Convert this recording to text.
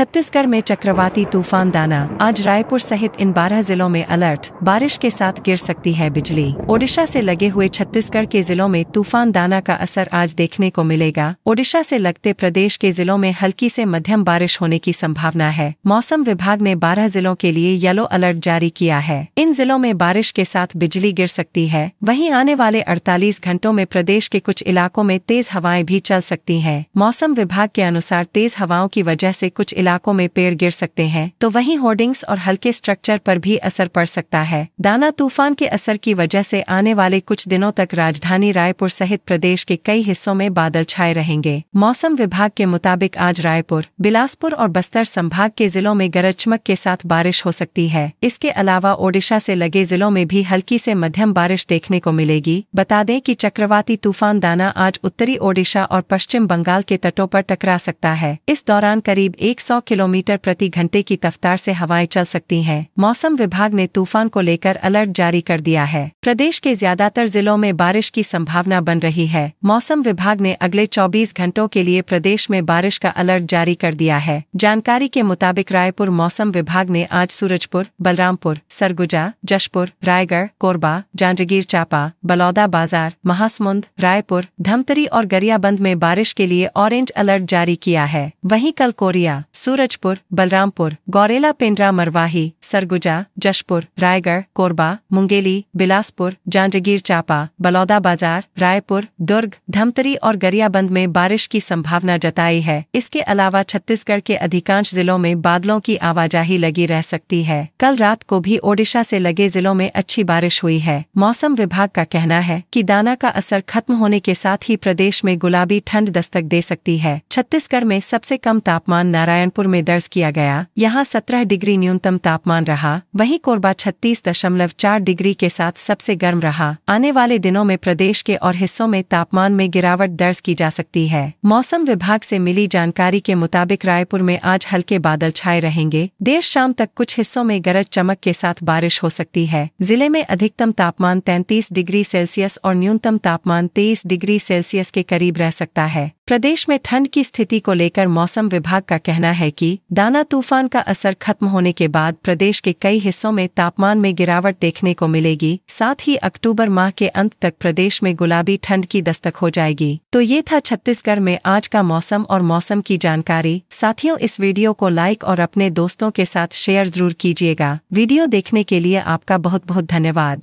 छत्तीसगढ़ में चक्रवाती तूफ़ान दाना। आज रायपुर सहित इन 12 जिलों में अलर्ट। बारिश के साथ गिर सकती है बिजली। ओडिशा से लगे हुए छत्तीसगढ़ के जिलों में तूफ़ान दाना का असर आज देखने को मिलेगा। ओडिशा से लगते प्रदेश के जिलों में हल्की से मध्यम बारिश होने की संभावना है। मौसम विभाग ने 12 जिलों के लिए येलो अलर्ट जारी किया है। इन जिलों में बारिश के साथ बिजली गिर सकती है। वही आने वाले 48 घंटों में प्रदेश के कुछ इलाकों में तेज हवाएँ भी चल सकती है। मौसम विभाग के अनुसार तेज हवाओं की वजह से कुछ में पेड़ गिर सकते हैं तो वहीं होर्डिंग्स और हल्के स्ट्रक्चर पर भी असर पड़ सकता है। दाना तूफ़ान के असर की वजह से आने वाले कुछ दिनों तक राजधानी रायपुर सहित प्रदेश के कई हिस्सों में बादल छाए रहेंगे। मौसम विभाग के मुताबिक आज रायपुर, बिलासपुर और बस्तर संभाग के जिलों में गरज चमक के साथ बारिश हो सकती है। इसके अलावा ओडिशा से लगे जिलों में भी हल्की से मध्यम बारिश देखने को मिलेगी। बता दें कि चक्रवाती तूफ़ान दाना आज उत्तरी ओडिशा और पश्चिम बंगाल के तटों पर टकरा सकता है। इस दौरान करीब 100 किलोमीटर प्रति घंटे की रफ्तार से हवाएँ चल सकती हैं। मौसम विभाग ने तूफ़ान को लेकर अलर्ट जारी कर दिया है। प्रदेश के ज़्यादातर जिलों में बारिश की संभावना बन रही है। मौसम विभाग ने अगले 24 घंटों के लिए प्रदेश में बारिश का अलर्ट जारी कर दिया है। जानकारी के मुताबिक रायपुर मौसम विभाग ने आज सूरजपुर, बलरामपुर, सरगुजा, जशपुर, रायगढ़, कोरबा, जांजगीर चांपा, बलौदा बाज़ार, महासमुंद, रायपुर, धमतरी और गरियाबंद में बारिश के लिए ऑरेंज अलर्ट जारी किया है। वहीं कल कोरिया सूरजपुर, बलरामपुर, गौरेला पिंडरा मरवाही, सरगुजा, जशपुर, रायगढ़, कोरबा, मुंगेली, बिलासपुर, जांजगीर चांपा, बलौदा बाज़ार, रायपुर, दुर्ग, धमतरी और गरियाबंद में बारिश की संभावना जताई है। इसके अलावा छत्तीसगढ़ के अधिकांश जिलों में बादलों की आवाजाही लगी रह सकती है। कल रात को भी ओडिशा से लगे जिलों में अच्छी बारिश हुई है। मौसम विभाग का कहना है कि दाना का असर खत्म होने के साथ ही प्रदेश में गुलाबी ठंड दस्तक दे सकती है। छत्तीसगढ़ में सबसे कम तापमान नारायणपुर में दर्ज किया गया। यहाँ सत्रह डिग्री न्यूनतम तापमान रहा, वहीं कोरबा छत्तीस दशमलव चार डिग्री के साथ सबसे गर्म रहा। आने वाले दिनों में प्रदेश के और हिस्सों में तापमान में गिरावट दर्ज की जा सकती है। मौसम विभाग से मिली जानकारी के मुताबिक रायपुर में आज हल्के बादल छाए रहेंगे। देर शाम तक कुछ हिस्सों में गरज चमक के साथ बारिश हो सकती है। ज़िले में अधिकतम तापमान तैंतीस डिग्री सेल्सियस और न्यूनतम तापमान तेईस डिग्री सेल्सियस के करीब रह सकता है। प्रदेश में ठंड की स्थिति को लेकर मौसम विभाग का कहना है कि दाना तूफ़ान का असर खत्म होने के बाद प्रदेश के कई हिस्सों में तापमान में गिरावट देखने को मिलेगी। साथ ही अक्टूबर माह के अंत तक प्रदेश में गुलाबी ठंड की दस्तक हो जाएगी। तो ये था छत्तीसगढ़ में आज का मौसम और मौसम की जानकारी। साथियों, इस वीडियो को लाइक और अपने दोस्तों के साथ शेयर ज़रूर कीजिएगा। वीडियो देखने के लिए आपका बहुत बहुत धन्यवाद।